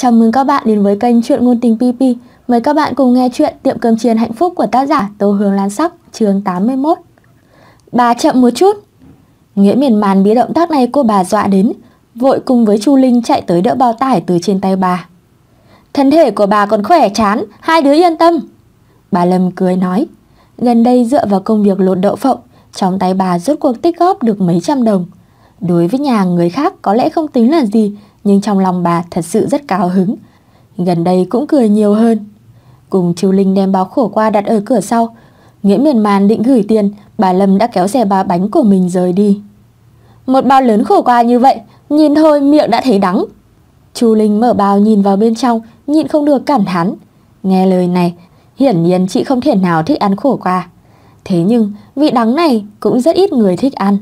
Chào mừng các bạn đến với kênh Chuyện Ngôn Tình PP. Mời các bạn cùng nghe chuyện Tiệm Cơm Chiên Hạnh Phúc của tác giả Tô Hương Lan Sắc, chương 81. Bà chậm một chút. Nghĩa miền màn bị động tác này cô bà dọa đến, vội cùng với Chu Linh chạy tới đỡ bao tải từ trên tay bà. Thân thể của bà còn khỏe chán, hai đứa yên tâm. Bà Lâm cười nói, gần đây dựa vào công việc lột đậu phộng, trong tay bà rốt cuộc tích góp được mấy trăm đồng. Đối với nhà người khác có lẽ không tính là gì, nhưng trong lòng bà thật sự rất cao hứng. Gần đây cũng cười nhiều hơn. Cùng Chu Linh đem bao khổ qua đặt ở cửa sau. Nghĩa miền màn định gửi tiền, bà Lâm đã kéo xe ba bánh của mình rời đi. Một bao lớn khổ qua như vậy, nhìn thôi miệng đã thấy đắng. Chu Linh mở bao nhìn vào bên trong, nhịn không được cảm thán. Nghe lời này, hiển nhiên chị không thể nào thích ăn khổ qua. Thế nhưng, vị đắng này cũng rất ít người thích ăn.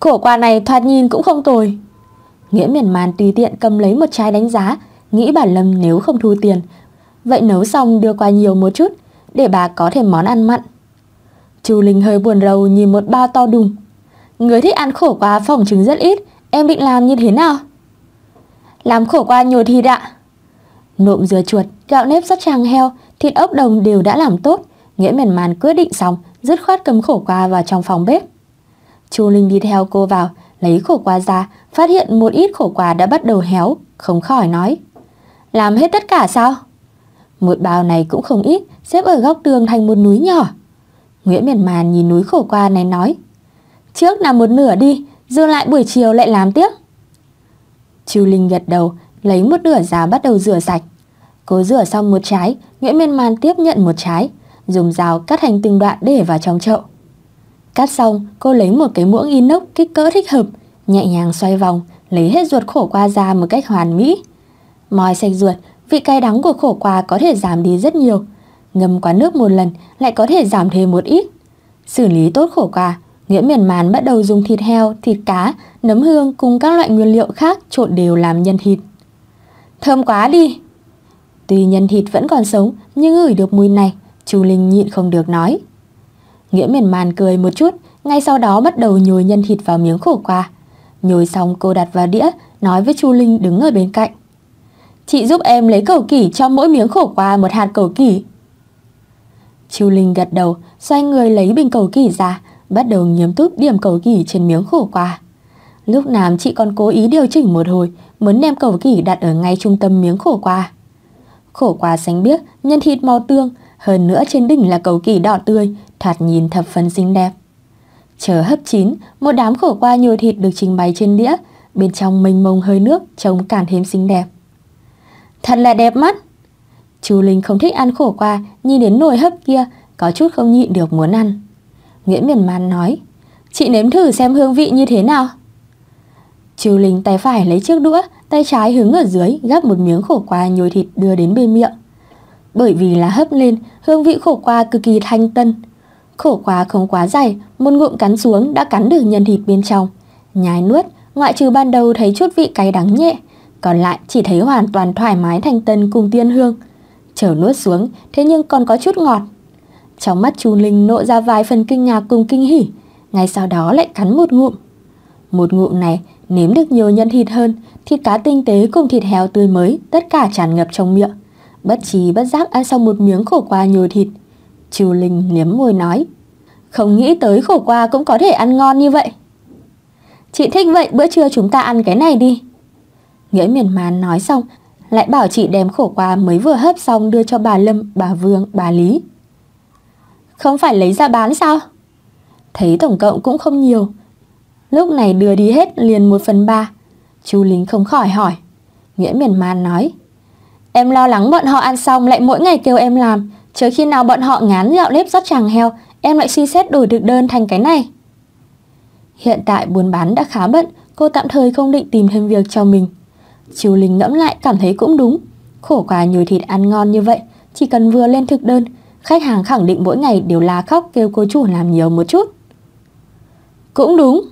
Khổ qua này thoạt nhìn cũng không tồi. Nghĩa miền man tùy tiện cầm lấy một chai đánh giá, nghĩ bà Lâm nếu không thu tiền, vậy nấu xong đưa qua nhiều một chút, để bà có thêm món ăn mặn. Chu Linh hơi buồn rầu nhìn một bao to đùng. Người thích ăn khổ qua phòng trứng rất ít, em định làm như thế nào? Làm khổ qua nhiều thịt ạ. Nộm dừa chuột, gạo nếp sắt tràng heo, thịt ốc đồng đều đã làm tốt. Nghĩa miền màn quyết định xong, dứt khoát cầm khổ qua vào trong phòng bếp. Chu Linh đi theo cô vào, lấy khổ qua ra, phát hiện một ít khổ qua đã bắt đầu héo, không khỏi nói. Làm hết tất cả sao? Một bao này cũng không ít, xếp ở góc tường thành một núi nhỏ. Nguyễn Miền Màn nhìn núi khổ qua này nói. Trước làm một nửa đi, dư lại buổi chiều lại làm tiếp. Chu Linh gật đầu, lấy một nửa giá bắt đầu rửa sạch. cố rửa xong một trái, Nguyễn miền Màn tiếp nhận một trái, dùng dao cắt thành từng đoạn để vào trong chậu. Cắt xong, cô lấy một cái muỗng inox kích cỡ thích hợp, nhẹ nhàng xoay vòng, lấy hết ruột khổ qua ra một cách hoàn mỹ. Moi sạch ruột, vị cay đắng của khổ qua có thể giảm đi rất nhiều. Ngâm qua nước một lần lại có thể giảm thêm một ít. Xử lý tốt khổ qua, Nghĩa miền màn bắt đầu dùng thịt heo, thịt cá, nấm hương cùng các loại nguyên liệu khác trộn đều làm nhân thịt. Thơm quá đi! Tuy nhân thịt vẫn còn sống nhưng ngửi được mùi này, chú Linh nhịn không được nói. Nghĩa miền màn cười một chút, ngay sau đó bắt đầu nhồi nhân thịt vào miếng khổ qua. Nhồi xong cô đặt vào đĩa, nói với Chu Linh đứng ở bên cạnh. Chị giúp em lấy cầu kỷ cho mỗi miếng khổ qua một hạt cầu kỷ. Chu Linh gật đầu, xoay người lấy bình cầu kỷ ra, bắt đầu nghiêm túc điểm cầu kỷ trên miếng khổ qua. Lúc nào chị còn cố ý điều chỉnh một hồi, muốn đem cầu kỷ đặt ở ngay trung tâm miếng khổ qua. Khổ qua xanh biếc, nhân thịt màu tương, hơn nữa trên đỉnh là cầu kỷ đỏ tươi, thoạt nhìn thập phần xinh đẹp. Chờ hấp chín, một đám khổ qua nhồi thịt được trình bày trên đĩa, bên trong mênh mông hơi nước trông càng thêm xinh đẹp. Thật là đẹp mắt. Chú Linh không thích ăn khổ qua, nhìn đến nồi hấp kia, có chút không nhịn được muốn ăn. Nguyễn Miền Man nói, chị nếm thử xem hương vị như thế nào. Chú Linh tay phải lấy chiếc đũa, tay trái hứng ở dưới, gắp một miếng khổ qua nhồi thịt đưa đến bên miệng. Bởi vì là hấp lên, hương vị khổ qua cực kỳ thanh tân. Khổ qua không quá dày, một ngụm cắn xuống đã cắn được nhân thịt bên trong. Nhái nuốt, ngoại trừ ban đầu thấy chút vị cay đắng nhẹ, còn lại chỉ thấy hoàn toàn thoải mái thanh tân cùng tiên hương. Chờ nuốt xuống, thế nhưng còn có chút ngọt. Trong mắt chú Linh nộ ra vài phần kinh ngạc cùng kinh hỉ, ngay sau đó lại cắn một ngụm. Một ngụm này nếm được nhiều nhân thịt hơn, thịt cá tinh tế cùng thịt heo tươi mới tất cả tràn ngập trong miệng. Bất trí bất giác ăn xong một miếng khổ qua nhiều thịt. Chu Linh liếm môi nói, không nghĩ tới khổ qua cũng có thể ăn ngon như vậy. Chị thích vậy bữa trưa chúng ta ăn cái này đi. Nghĩa miền màn nói xong, lại bảo chị đem khổ qua mới vừa hấp xong đưa cho bà Lâm, bà Vương, bà Lý. Không phải lấy ra bán sao? Thấy tổng cộng cũng không nhiều. Lúc này đưa đi hết liền một phần ba. Chú Lính không khỏi hỏi. Nghĩa miền man nói. Em lo lắng bọn họ ăn xong lại mỗi ngày kêu em làm. Chờ khi nào bọn họ ngán gạo nếp rót chàng heo, em lại suy xét đổi được đơn thành cái này. Hiện tại buôn bán đã khá bận, cô tạm thời không định tìm thêm việc cho mình. Chiều Linh ngẫm lại cảm thấy cũng đúng. Khổ quá nhồi thịt ăn ngon như vậy, chỉ cần vừa lên thực đơn, khách hàng khẳng định mỗi ngày đều la khóc kêu cô chủ làm nhiều một chút. Cũng đúng.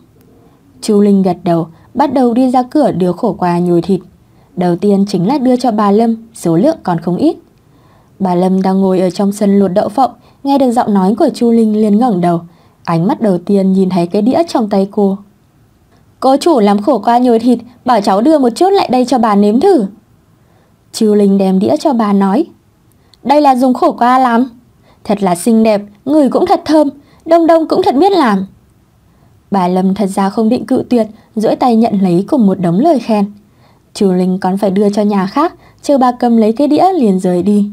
Chú Linh gật đầu, bắt đầu đi ra cửa đưa khổ quà nhồi thịt. Đầu tiên chính là đưa cho bà Lâm, số lượng còn không ít. Bà Lâm đang ngồi ở trong sân luộc đậu phộng, nghe được giọng nói của Chu Linh liền ngẩng đầu, ánh mắt đầu tiên nhìn thấy cái đĩa trong tay cô. Cô chủ làm khổ qua nhồi thịt, bảo cháu đưa một chút lại đây cho bà nếm thử. Chu Linh đem đĩa cho bà nói. Đây là dùng khổ qua làm. Thật là xinh đẹp, người cũng thật thơm, đông đông cũng thật biết làm. Bà Lâm thật ra không định cự tuyệt, duỗi tay nhận lấy cùng một đống lời khen. Chu Linh còn phải đưa cho nhà khác, chờ bà cầm lấy cái đĩa liền rời đi.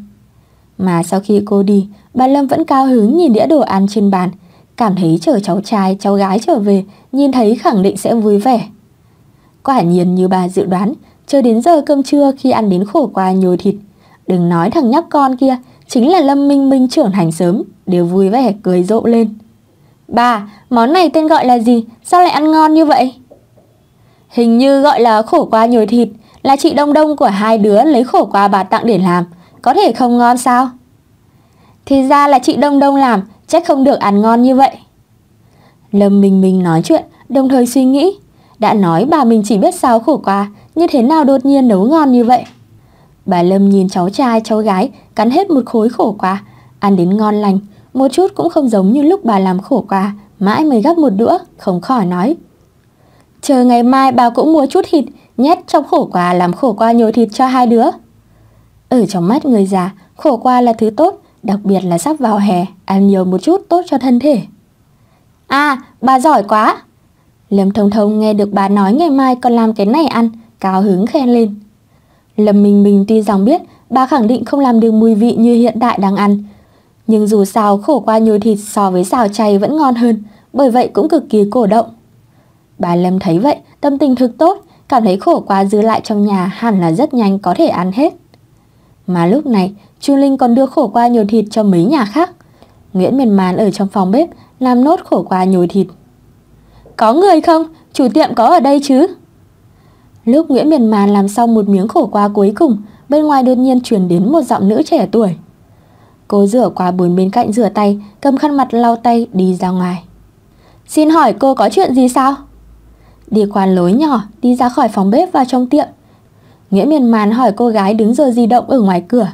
Mà sau khi cô đi, bà Lâm vẫn cao hứng nhìn đĩa đồ ăn trên bàn, cảm thấy chờ cháu trai, cháu gái trở về, nhìn thấy khẳng định sẽ vui vẻ. Quả nhiên như bà dự đoán, chờ đến giờ cơm trưa khi ăn đến khổ qua nhồi thịt. Đừng nói thằng nhóc con kia, chính là Lâm Minh Minh trưởng thành sớm, đều vui vẻ cười rộ lên. Bà, món này tên gọi là gì? Sao lại ăn ngon như vậy? Hình như gọi là khổ qua nhồi thịt, là chị Đông Đông của hai đứa lấy khổ qua bà tặng để làm. Có thể không ngon sao? Thì ra là chị Đông Đông làm, chắc không được ăn ngon như vậy. Lâm Minh Minh nói chuyện, đồng thời suy nghĩ. Đã nói bà mình chỉ biết sao khổ qua, như thế nào đột nhiên nấu ngon như vậy. Bà Lâm nhìn cháu trai, cháu gái cắn hết một khối khổ qua, ăn đến ngon lành, một chút cũng không giống như lúc bà làm khổ qua, mãi mới gắp một đũa, không khỏi nói. Chờ ngày mai bà cũng mua chút thịt, nhét trong khổ qua làm khổ qua nhồi thịt cho hai đứa. Ở trong mắt người già, khổ qua là thứ tốt, đặc biệt là sắp vào hè, ăn nhiều một chút tốt cho thân thể. À, bà giỏi quá! Lâm Thông Thông nghe được bà nói ngày mai còn làm cái này ăn, cao hứng khen lên. Lâm Minh Minh tuy rằng biết bà khẳng định không làm được mùi vị như hiện tại đang ăn, nhưng dù sao khổ qua nhồi thịt so với xào chay vẫn ngon hơn, bởi vậy cũng cực kỳ cổ động. Bà Lâm thấy vậy, tâm tình thực tốt, cảm thấy khổ qua dư lại trong nhà hẳn là rất nhanh có thể ăn hết. Mà lúc này, Chu Linh còn đưa khổ qua nhồi thịt cho mấy nhà khác. Nguyễn Miền Màn ở trong phòng bếp làm nốt khổ qua nhồi thịt. Có người không? Chủ tiệm có ở đây chứ? Lúc Nguyễn Miền Màn làm xong một miếng khổ qua cuối cùng, bên ngoài đột nhiên truyền đến một giọng nữ trẻ tuổi. Cô rửa qua bồn bên cạnh rửa tay, cầm khăn mặt lau tay đi ra ngoài. Xin hỏi cô có chuyện gì sao? Đi qua lối nhỏ, đi ra khỏi phòng bếp vào trong tiệm. Nghĩa miền màn hỏi cô gái đứng giờ di động ở ngoài cửa.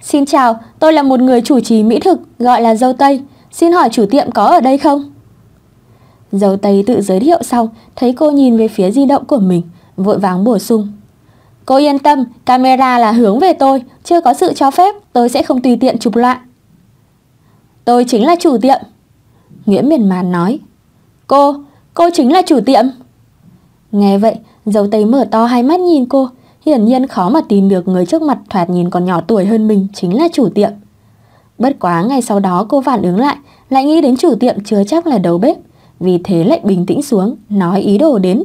Xin chào, tôi là một người chủ trì mỹ thực, gọi là Dâu Tây. Xin hỏi chủ tiệm có ở đây không? Dâu Tây tự giới thiệu xong, thấy cô nhìn về phía di động của mình, vội vàng bổ sung. Cô yên tâm, camera là hướng về tôi, chưa có sự cho phép, tôi sẽ không tùy tiện chụp loạn. Tôi chính là chủ tiệm. Nghĩa miền màn nói. Cô, cô chính là chủ tiệm. Nghe vậy, dâu tây mở to hai mắt nhìn cô, hiển nhiên khó mà tin được người trước mặt thoạt nhìn còn nhỏ tuổi hơn mình chính là chủ tiệm. Bất quá ngày sau đó cô phản ứng lại, lại nghĩ đến chủ tiệm chưa chắc là đầu bếp, vì thế lại bình tĩnh xuống, nói ý đồ đến.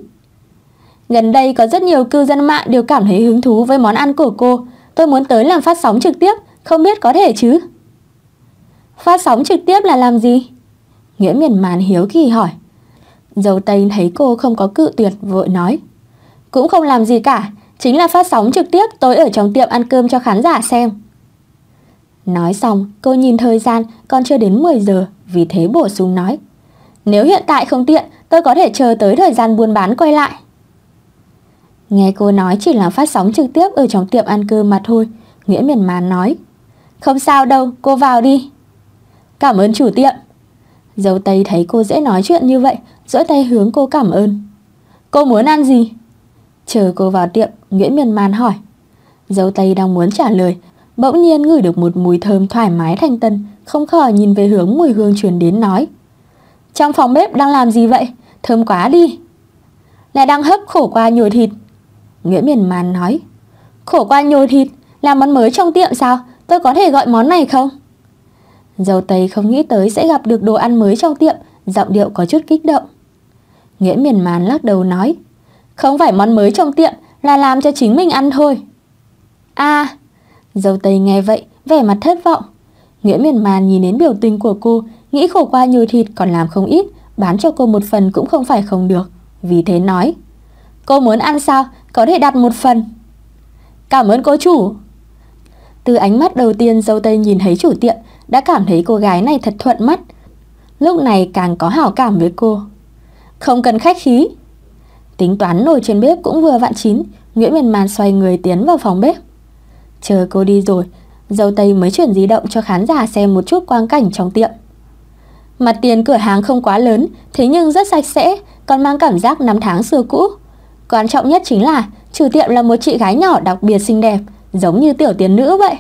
Gần đây có rất nhiều cư dân mạng đều cảm thấy hứng thú với món ăn của cô, tôi muốn tới làm phát sóng trực tiếp, không biết có thể chứ? Phát sóng trực tiếp là làm gì? Nghĩa miền màn hiếu kỳ hỏi. Dầu Tây thấy cô không có cự tuyệt, vội nói. Cũng không làm gì cả, chính là phát sóng trực tiếp tôi ở trong tiệm ăn cơm cho khán giả xem. Nói xong, cô nhìn thời gian còn chưa đến 10 giờ, vì thế bổ sung nói. Nếu hiện tại không tiện, tôi có thể chờ tới thời gian buôn bán quay lại. Nghe cô nói chỉ là phát sóng trực tiếp ở trong tiệm ăn cơm mà thôi, Nghĩa miền màn nói. Không sao đâu, cô vào đi. Cảm ơn chủ tiệm. Dâu Tây thấy cô dễ nói chuyện như vậy, dỗi tay hướng cô cảm ơn. Cô muốn ăn gì? Chờ cô vào tiệm, Nguyễn Miền Man hỏi. Dấu Tây đang muốn trả lời, bỗng nhiên ngửi được một mùi thơm thoải mái thanh tân, không khỏi nhìn về hướng mùi hương truyền đến nói. Trong phòng bếp đang làm gì vậy? Thơm quá đi. Là đang hấp khổ qua nhồi thịt. Nguyễn Miền Man nói. Khổ qua nhồi thịt, là món mới trong tiệm sao? Tôi có thể gọi món này không? Dâu Tây không nghĩ tới sẽ gặp được đồ ăn mới trong tiệm, giọng điệu có chút kích động. Nghĩa miền màn lắc đầu nói, không phải món mới trong tiệm, là làm cho chính mình ăn thôi. À, dâu Tây nghe vậy, vẻ mặt thất vọng. Nghĩa miền màn nhìn đến biểu tình của cô, nghĩ khổ qua nhiều thịt còn làm không ít, bán cho cô một phần cũng không phải không được. Vì thế nói, cô muốn ăn sao, có thể đặt một phần. Cảm ơn cô chủ. Từ ánh mắt đầu tiên dâu Tây nhìn thấy chủ tiệm, đã cảm thấy cô gái này thật thuận mắt. Lúc này càng có hảo cảm với cô. Không cần khách khí. Tính toán nồi trên bếp cũng vừa vặn chín, Nguyễn Miền Màn xoay người tiến vào phòng bếp. Chờ cô đi rồi, dâu tây mới chuyển di động cho khán giả xem một chút quang cảnh trong tiệm. Mặt tiền cửa hàng không quá lớn, thế nhưng rất sạch sẽ, còn mang cảm giác năm tháng xưa cũ. Quan trọng nhất chính là chủ tiệm là một chị gái nhỏ đặc biệt xinh đẹp, giống như tiểu tiến nữ vậy.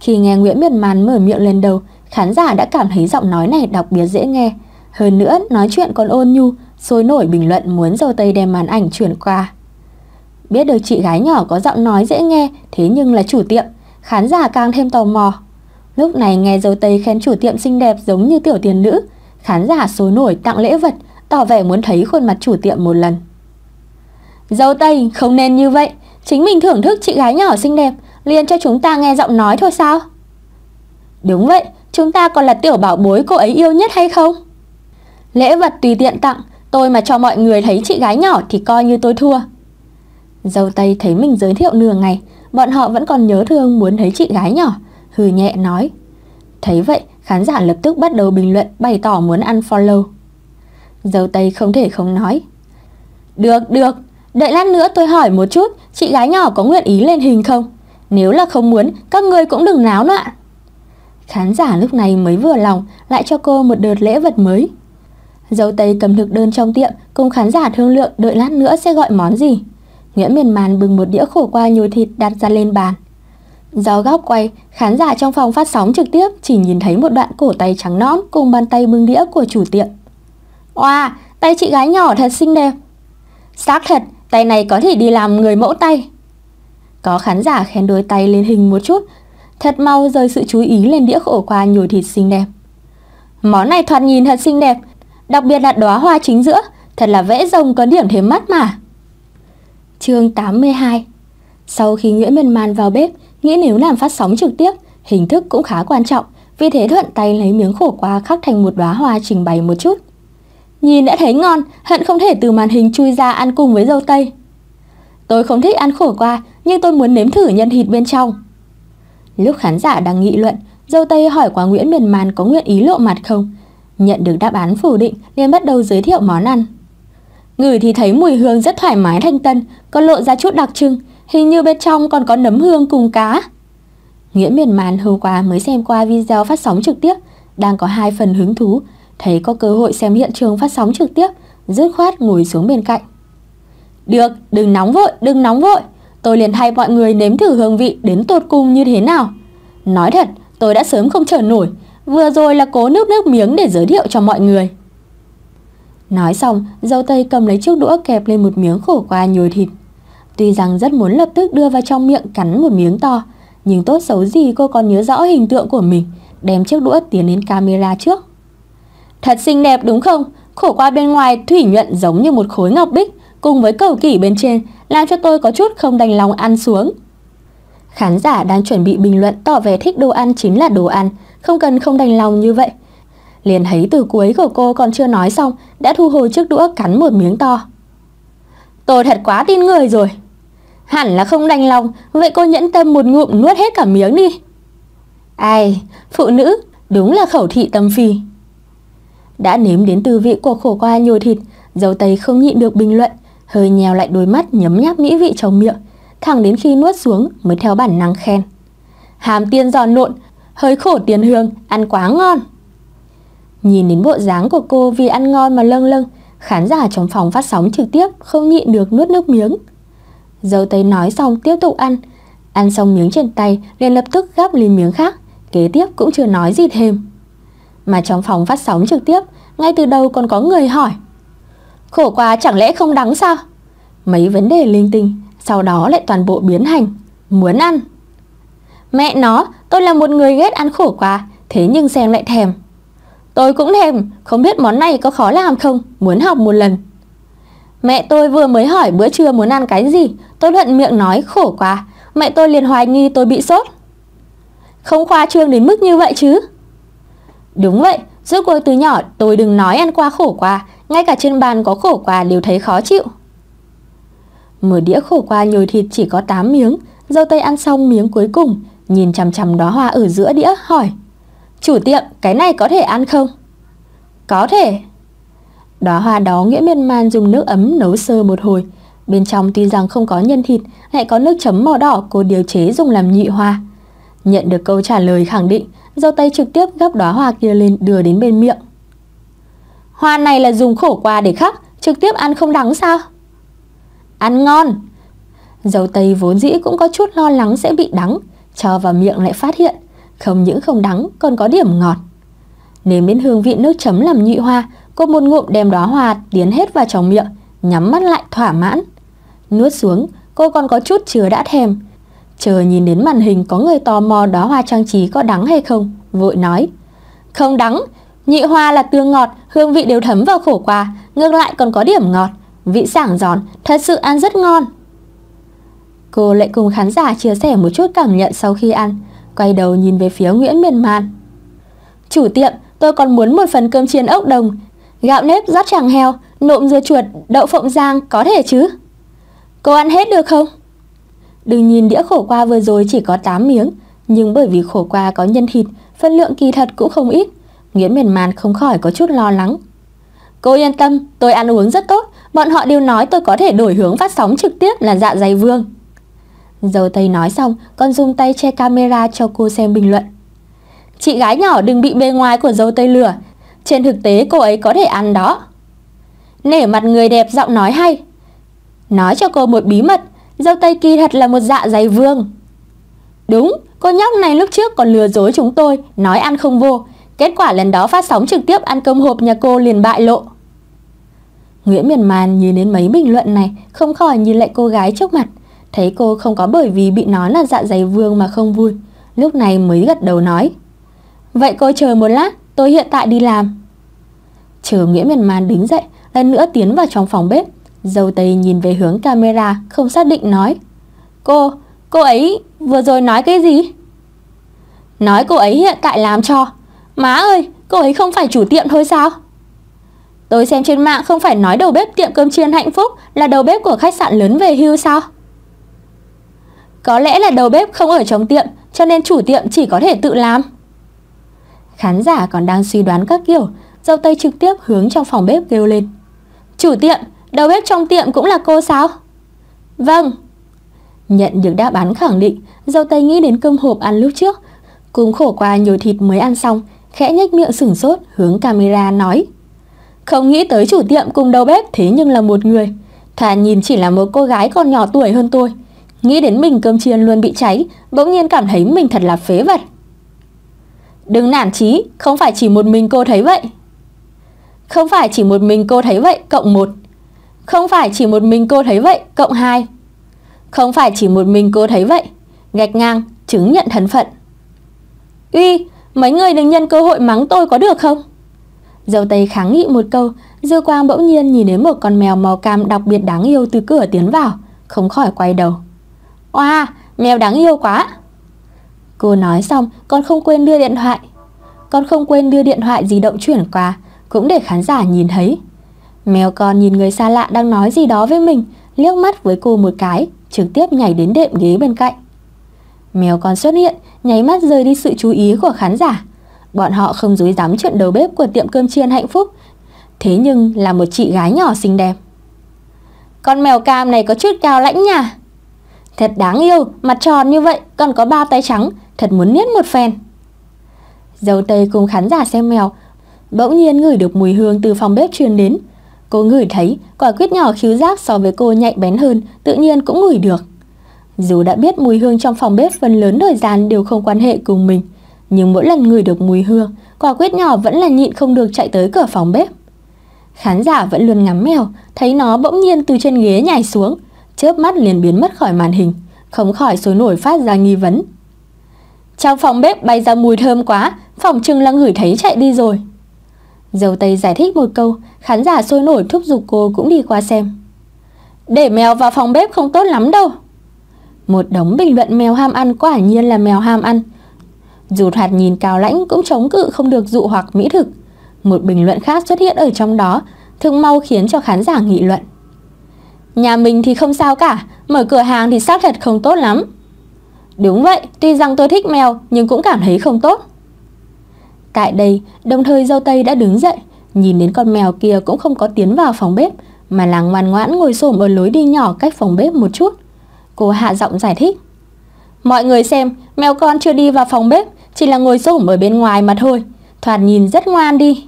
Khi nghe Nguyễn Miệt Màn mở miệng lên đầu, khán giả đã cảm thấy giọng nói này đặc biệt dễ nghe. Hơn nữa, nói chuyện còn ôn nhu, sôi nổi bình luận muốn dâu tây đem màn ảnh chuyển qua. Biết được chị gái nhỏ có giọng nói dễ nghe, thế nhưng là chủ tiệm, khán giả càng thêm tò mò. Lúc này nghe dâu tây khen chủ tiệm xinh đẹp giống như tiểu tiền nữ, khán giả sôi nổi tặng lễ vật, tỏ vẻ muốn thấy khuôn mặt chủ tiệm một lần. Dâu tây không nên như vậy, chính mình thưởng thức chị gái nhỏ xinh đẹp, liền cho chúng ta nghe giọng nói thôi sao? Đúng vậy, chúng ta còn là tiểu bảo bối cô ấy yêu nhất hay không? Lễ vật tùy tiện tặng, tôi mà cho mọi người thấy chị gái nhỏ thì coi như tôi thua. Dâu Tây thấy mình giới thiệu nửa ngày, bọn họ vẫn còn nhớ thương muốn thấy chị gái nhỏ, hừ nhẹ nói. Thấy vậy, khán giả lập tức bắt đầu bình luận bày tỏ muốn ăn follow. Dâu Tây không thể không nói. Được, được, đợi lát nữa tôi hỏi một chút, chị gái nhỏ có nguyện ý lên hình không? Nếu là không muốn, các người cũng đừng náo loạn. Khán giả lúc này mới vừa lòng, lại cho cô một đợt lễ vật mới. Dâu Tây cầm thực đơn trong tiệm, cùng khán giả thương lượng đợi lát nữa sẽ gọi món gì. Nguyễn Miền Màn bưng một đĩa khổ qua nhồi thịt đặt ra lên bàn. Do góc quay, khán giả trong phòng phát sóng trực tiếp chỉ nhìn thấy một đoạn cổ tay trắng nõn cùng bàn tay bưng đĩa của chủ tiệm. Wow, tay chị gái nhỏ thật xinh đẹp. Xác thật, tay này có thể đi làm người mẫu tay. Có khán giả khen đôi tay lên hình một chút, thật mau rời sự chú ý lên đĩa khổ qua nhồi thịt xinh đẹp. Món này thoạt nhìn thật xinh đẹp, đặc biệt là đóa hoa chính giữa, thật là vẽ rồng có điểm thế mắt mà. Chương 82 Sau khi Nguyễn Miên Man vào bếp, nghĩ nếu làm phát sóng trực tiếp, hình thức cũng khá quan trọng, vì thế thuận tay lấy miếng khổ qua khắc thành một đóa hoa trình bày một chút. Nhìn đã thấy ngon, hận không thể từ màn hình chui ra ăn cùng với dâu tây. Tôi không thích ăn khổ qua, nhưng tôi muốn nếm thử nhân thịt bên trong. Lúc khán giả đang nghị luận, dâu tây hỏi quá Nguyễn Miền Màn có nguyện ý lộ mặt không. Nhận được đáp án phủ định, liền bắt đầu giới thiệu món ăn. Ngửi thì thấy mùi hương rất thoải mái thanh tân, có lộ ra chút đặc trưng, hình như bên trong còn có nấm hương cùng cá. Nghĩa Miền Màn hôm qua mới xem qua video phát sóng trực tiếp, đang có hai phần hứng thú, thấy có cơ hội xem hiện trường phát sóng trực tiếp, dứt khoát ngồi xuống bên cạnh. Được, đừng nóng vội, đừng nóng vội, tôi liền thay mọi người nếm thử hương vị đến tột cùng như thế nào. Nói thật, tôi đã sớm không chờ nổi, vừa rồi là cố nước nước miếng để giới thiệu cho mọi người. Nói xong, dâu tây cầm lấy chiếc đũa kẹp lên một miếng khổ qua nhồi thịt. Tuy rằng rất muốn lập tức đưa vào trong miệng cắn một miếng to, nhưng tốt xấu gì cô còn nhớ rõ hình tượng của mình, đem chiếc đũa tiến đến camera trước. Thật xinh đẹp đúng không? Khổ qua bên ngoài thủy nhuận giống như một khối ngọc bích, cùng với cầu kỷ bên trên, làm cho tôi có chút không đành lòng ăn xuống. Khán giả đang chuẩn bị bình luận tỏ vẻ thích đồ ăn chính là đồ ăn, không cần không đành lòng như vậy. Liền thấy từ cuối của cô còn chưa nói xong, đã thu hồi chiếc đũa cắn một miếng to. Tôi thật quá tin người rồi. Hẳn là không đành lòng, vậy cô nhẫn tâm một ngụm nuốt hết cả miếng đi. Ai, phụ nữ, đúng là khẩu thị tâm phi. Đã nếm đến tư vị của khổ qua nhồi thịt, dầu tây không nhịn được bình luận, hơi nhèo lại đôi mắt nhấm nháp mỹ vị trong miệng, thẳng đến khi nuốt xuống mới theo bản năng khen. Hàm tiên giòn nộn, hơi khổ tiền hương, ăn quá ngon. Nhìn đến bộ dáng của cô vì ăn ngon mà lâng lâng, khán giả trong phòng phát sóng trực tiếp không nhịn được nuốt nước miếng. Dâu tây nói xong tiếp tục ăn, ăn xong miếng trên tay liền lập tức gắp lên miếng khác, kế tiếp cũng chưa nói gì thêm. Mà trong phòng phát sóng trực tiếp, ngay từ đầu còn có người hỏi Khổ quá chẳng lẽ không đắng sao? Mấy vấn đề linh tinh, sau đó lại toàn bộ biến hành, muốn ăn. Mẹ nó, tôi là một người ghét ăn khổ quá, thế nhưng xem lại thèm. Tôi cũng thèm, không biết món này có khó làm không, muốn học một lần. Mẹ tôi vừa mới hỏi bữa trưa muốn ăn cái gì, tôi luận miệng nói khổ quá, mẹ tôi liền hoài nghi tôi bị sốt. Không khoa trương đến mức như vậy chứ. Đúng vậy, Rốt cuộc từ nhỏ tôi đừng nói ăn qua khổ qua, ngay cả trên bàn có khổ qua đều thấy khó chịu. Một đĩa khổ qua nhồi thịt chỉ có 8 miếng, dâu tây ăn xong miếng cuối cùng, nhìn chằm chằm đóa hoa ở giữa đĩa hỏi. Chủ tiệm, cái này có thể ăn không? Có thể. Đóa hoa đó Nghĩa Miên Man dùng nước ấm nấu sơ một hồi. Bên trong tuy rằng không có nhân thịt, lại có nước chấm màu đỏ cô điều chế dùng làm nhị hoa. Nhận được câu trả lời khẳng định, dâu tây trực tiếp gấp đóa hoa kia lên đưa đến bên miệng. Hoa này là dùng khổ qua để khắc, trực tiếp ăn không đắng sao? Ăn ngon. Dầu tây vốn dĩ cũng có chút lo lắng sẽ bị đắng, cho vào miệng lại phát hiện, không những không đắng còn có điểm ngọt. Nếm đến hương vị nước chấm làm nhụy hoa, cô một ngụm đem đóa hoa tiến hết vào trong miệng, nhắm mắt lại thỏa mãn. Nuốt xuống, cô còn có chút chưa đã thèm. Chờ nhìn đến màn hình có người tò mò đóa hoa trang trí có đắng hay không, vội nói. Không đắng, nhị hoa là tương ngọt, hương vị đều thấm vào khổ qua, ngược lại còn có điểm ngọt, vị sảng giòn, thật sự ăn rất ngon. Cô lại cùng khán giả chia sẻ một chút cảm nhận sau khi ăn, quay đầu nhìn về phía Nguyễn Miền Man. Chủ tiệm, tôi còn muốn một phần cơm chiên ốc đồng, gạo nếp rót tràng heo, nộm dưa chuột, đậu phộng rang, có thể chứ? Cô ăn hết được không? Đừng nhìn đĩa khổ qua vừa rồi chỉ có 8 miếng, nhưng bởi vì khổ qua có nhân thịt, phân lượng kỳ thật cũng không ít. Nguyễn Miền Man không khỏi có chút lo lắng. Cô yên tâm, tôi ăn uống rất tốt, bọn họ đều nói tôi có thể đổi hướng phát sóng trực tiếp là dạ dày vương. Dâu Tây nói xong, còn dùng tay che camera cho cô xem bình luận. Chị gái nhỏ đừng bị bề ngoài của dâu Tây lừa, trên thực tế cô ấy có thể ăn đó. Nể mặt người đẹp giọng nói hay. Nói cho cô một bí mật, dâu Tây kỳ thật là một dạ dày vương. Đúng, cô nhóc này lúc trước còn lừa dối chúng tôi, nói ăn không vô. Kết quả lần đó phát sóng trực tiếp ăn cơm hộp nhà cô liền bại lộ. Nguyễn Miền Màn nhìn đến mấy bình luận này, không khỏi nhìn lại cô gái trước mặt. Thấy cô không có bởi vì bị nói là dạ dày vương mà không vui Lúc này mới gật đầu nói Vậy cô chờ một lát Tôi hiện tại đi làm Chờ Nguyễn Miền Man đứng dậy Lần nữa tiến vào trong phòng bếp Dâu tây nhìn về hướng camera Không xác định nói Cô, cô ấy vừa rồi nói cái gì? Nói cô ấy hiện tại làm cho Má ơi, cô ấy không phải chủ tiệm thôi sao? Tôi xem trên mạng không phải nói đầu bếp tiệm cơm chiên hạnh phúc Là đầu bếp của khách sạn lớn về hưu sao? Có lẽ là đầu bếp không ở trong tiệm Cho nên chủ tiệm chỉ có thể tự làm. Khán giả còn đang suy đoán các kiểu Dâu tây trực tiếp hướng trong phòng bếp kêu lên. Chủ tiệm, đầu bếp trong tiệm cũng là cô sao? Vâng. Nhận được đáp án khẳng định Dâu tây nghĩ đến cơm hộp ăn lúc trước. Cùng khổ qua nhiều thịt mới ăn xong Khẽ nhếch miệng sửng sốt hướng camera nói. Không nghĩ tới chủ tiệm cùng đầu bếp Thế nhưng là một người Thà nhìn chỉ là một cô gái còn nhỏ tuổi hơn tôi Nghĩ đến mình cơm chiên luôn bị cháy, bỗng nhiên cảm thấy mình thật là phế vật. Đừng nản chí, không phải chỉ một mình cô thấy vậy. Không phải chỉ một mình cô thấy vậy, cộng 1. Không phải chỉ một mình cô thấy vậy, cộng 2. Không phải chỉ một mình cô thấy vậy, gạch ngang, chứng nhận thân phận. Uy, mấy người đừng nhân cơ hội mắng tôi có được không? Dâu Tây kháng nghị một câu, Dư Quang bỗng nhiên nhìn đến một con mèo màu cam đặc biệt đáng yêu từ cửa tiến vào, không khỏi quay đầu. Oa, mèo đáng yêu quá. Cô nói xong còn không quên đưa điện thoại. Con không quên đưa điện thoại di động chuyển qua, cũng để khán giả nhìn thấy. Mèo con nhìn người xa lạ đang nói gì đó với mình, liếc mắt với cô một cái, trực tiếp nhảy đến đệm ghế bên cạnh. Mèo con xuất hiện, nháy mắt rời đi sự chú ý của khán giả. Bọn họ không dối dám chuyện đầu bếp của tiệm cơm chiên hạnh phúc, thế nhưng là một chị gái nhỏ xinh đẹp. Con mèo cam này có chút cao lãnh nha. Thật đáng yêu, mặt tròn như vậy, còn có ba tay trắng, thật muốn niết một phen. Dâu tây cùng khán giả xem mèo, bỗng nhiên ngửi được mùi hương từ phòng bếp truyền đến. Cô ngửi thấy quả quyết nhỏ khiếu giác so với cô nhạy bén hơn, tự nhiên cũng ngửi được. Dù đã biết mùi hương trong phòng bếp phần lớn thời gian đều không quan hệ cùng mình, nhưng mỗi lần ngửi được mùi hương, quả quyết nhỏ vẫn là nhịn không được chạy tới cửa phòng bếp. Khán giả vẫn luôn ngắm mèo, thấy nó bỗng nhiên từ trên ghế nhảy xuống, chớp mắt liền biến mất khỏi màn hình, không khỏi sôi nổi phát ra nghi vấn. Trong phòng bếp bay ra mùi thơm quá, phòng trưng là ngửi thấy chạy đi rồi. Dầu Tây giải thích một câu, khán giả sôi nổi thúc giục cô cũng đi qua xem. Để mèo vào phòng bếp không tốt lắm đâu. Một đống bình luận mèo ham ăn quả nhiên là mèo ham ăn. Dù thoạt nhìn cao lãnh cũng chống cự không được dụ hoặc mỹ thực. Một bình luận khác xuất hiện ở trong đó, thường mau khiến cho khán giả nghị luận. Nhà mình thì không sao cả, mở cửa hàng thì xác thật không tốt lắm. Đúng vậy, tuy rằng tôi thích mèo nhưng cũng cảm thấy không tốt. Tại đây, đồng thời dâu tây đã đứng dậy, nhìn đến con mèo kia cũng không có tiến vào phòng bếp, mà là ngoan ngoãn ngồi xổm ở lối đi nhỏ cách phòng bếp một chút. Cô hạ giọng giải thích. Mọi người xem, mèo con chưa đi vào phòng bếp, chỉ là ngồi xổm ở bên ngoài mà thôi, thoạt nhìn rất ngoan đi.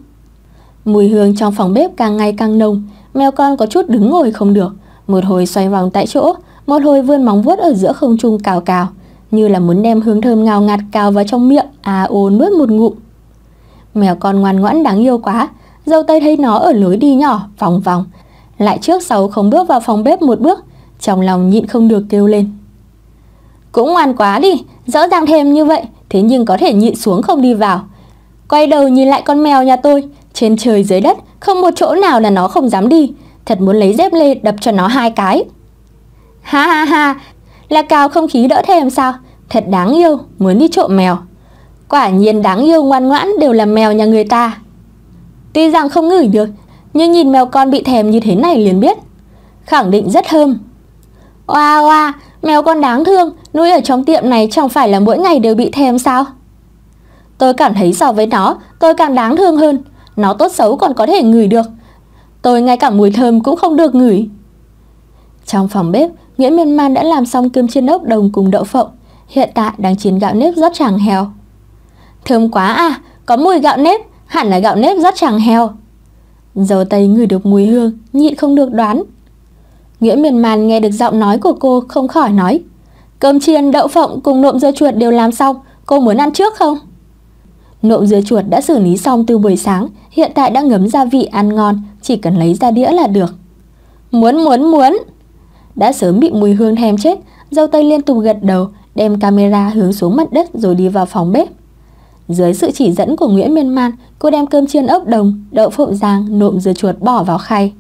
Mùi hương trong phòng bếp càng ngày càng nồng, mèo con có chút đứng ngồi không được, một hồi xoay vòng tại chỗ, một hồi vươn móng vuốt ở giữa không trung cào cào, như là muốn đem hương thơm ngào ngạt cào vào trong miệng, à ô nuốt một ngụm. Mèo con ngoan ngoãn đáng yêu quá, dâu tây thấy nó ở lối đi nhỏ, vòng vòng, lại trước sau không bước vào phòng bếp một bước, trong lòng nhịn không được kêu lên. Cũng ngoan quá đi, rõ ràng thêm như vậy, thế nhưng có thể nhịn xuống không đi vào. Quay đầu nhìn lại con mèo nhà tôi, trên trời dưới đất, không một chỗ nào là nó không dám đi, thật muốn lấy dép lê đập cho nó hai cái. Ha ha ha, là cào không khí đỡ thèm sao, thật đáng yêu, muốn đi trộm mèo. Quả nhiên đáng yêu ngoan ngoãn đều là mèo nhà người ta. Tuy rằng không ngửi được, nhưng nhìn mèo con bị thèm như thế này liền biết. Khẳng định rất thơm. Oa oa, mèo con đáng thương, nuôi ở trong tiệm này chẳng phải là mỗi ngày đều bị thèm sao? Tôi cảm thấy so với nó, tôi càng đáng thương hơn. Nó tốt xấu còn có thể ngửi được. Tôi ngay cả mùi thơm cũng không được ngửi. Trong phòng bếp, Nguyễn Miên Man đã làm xong cơm chiên ốc đồng cùng đậu phộng. Hiện tại đang chiên gạo nếp rót tràng heo. Thơm quá à, có mùi gạo nếp, hẳn là gạo nếp rót tràng heo. Dầu tây ngửi được mùi hương, nhịn không được đoán. Nguyễn Miền Màn nghe được giọng nói của cô không khỏi nói. Cơm chiên, đậu phộng cùng nộm dưa chuột đều làm xong, cô muốn ăn trước không? Nộm dưa chuột đã xử lý xong từ buổi sáng, hiện tại đã ngấm gia vị ăn ngon, chỉ cần lấy ra đĩa là được. Muốn muốn muốn. Đã sớm bị mùi hương thèm chết, dâu tây liên tục gật đầu, đem camera hướng xuống mặt đất rồi đi vào phòng bếp. Dưới sự chỉ dẫn của Nguyễn Miên Man, cô đem cơm chiên ốc đồng, đậu phộng rang, nộm dưa chuột bỏ vào khay.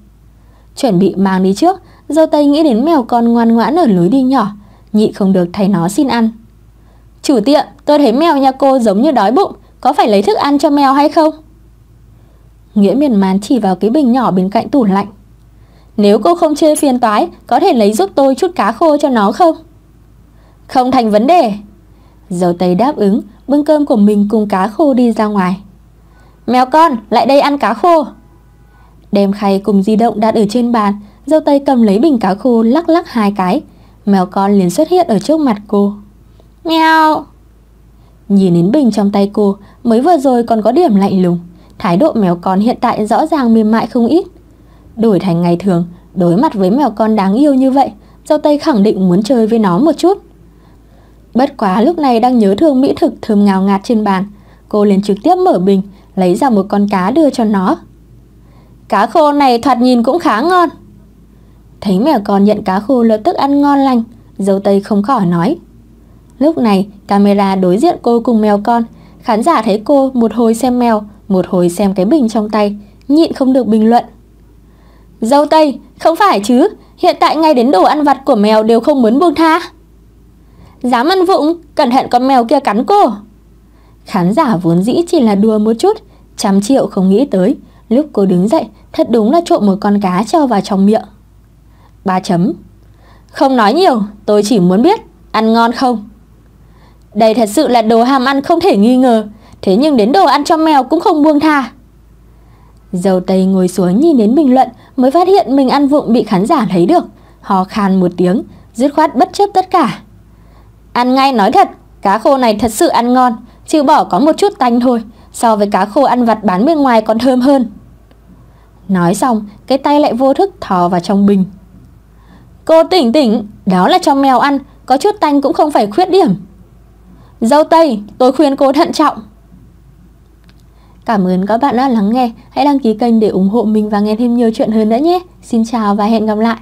Chuẩn bị mang đi trước, dâu tây nghĩ đến mèo con ngoan ngoãn ở lối đi nhỏ, nhị không được thay nó xin ăn. Chủ tiệm, tôi thấy mèo nhà cô giống như đói bụng, có phải lấy thức ăn cho mèo hay không? Nghĩa miền man chỉ vào cái bình nhỏ bên cạnh tủ lạnh. Nếu cô không chơi phiền toái, có thể lấy giúp tôi chút cá khô cho nó không? Không thành vấn đề. Dâu tây đáp ứng, bưng cơm của mình cùng cá khô đi ra ngoài. Mèo con, lại đây ăn cá khô. Đem khay cùng di động đặt ở trên bàn, dâu tây cầm lấy bình cá khô lắc lắc hai cái. Mèo con liền xuất hiện ở trước mặt cô. Mèo! Nhìn đến bình trong tay cô, mới vừa rồi còn có điểm lạnh lùng. Thái độ mèo con hiện tại rõ ràng mềm mại không ít. Đổi thành ngày thường, đối mặt với mèo con đáng yêu như vậy, dâu tây khẳng định muốn chơi với nó một chút. Bất quá lúc này đang nhớ thương mỹ thực thơm ngào ngạt trên bàn, cô liền trực tiếp mở bình, lấy ra một con cá đưa cho nó. Cá khô này thoạt nhìn cũng khá ngon. Thấy mèo con nhận cá khô lập tức ăn ngon lành, dâu tây không khỏi nói. Lúc này, camera đối diện cô cùng mèo con, khán giả thấy cô một hồi xem mèo, một hồi xem cái bình trong tay, nhịn không được bình luận. Dâu tây, không phải chứ, hiện tại ngay đến đồ ăn vặt của mèo đều không muốn buông tha. Dám ăn vụng, cẩn thận con mèo kia cắn cô. Khán giả vốn dĩ chỉ là đùa một chút, trăm triệu không nghĩ tới, lúc cô đứng dậy, thật đúng là trộm một con cá cho vào trong miệng. Ba chấm. Không nói nhiều, tôi chỉ muốn biết, ăn ngon không? Đây thật sự là đồ ham ăn không thể nghi ngờ, thế nhưng đến đồ ăn cho mèo cũng không buông tha. Dâu tây ngồi xuống nhìn đến bình luận mới phát hiện mình ăn vụng bị khán giả thấy được, hò khan một tiếng, dứt khoát bất chấp tất cả. Ăn ngay nói thật, cá khô này thật sự ăn ngon, trừ bỏ có một chút tanh thôi, so với cá khô ăn vặt bán bên ngoài còn thơm hơn. Nói xong, cái tay lại vô thức thò vào trong bình. Cô tỉnh tỉnh, đó là cho mèo ăn, có chút tanh cũng không phải khuyết điểm. Dâu tây, tôi khuyên cô thận trọng. Cảm ơn các bạn đã lắng nghe. Hãy đăng ký kênh để ủng hộ mình và nghe thêm nhiều chuyện hơn nữa nhé. Xin chào và hẹn gặp lại.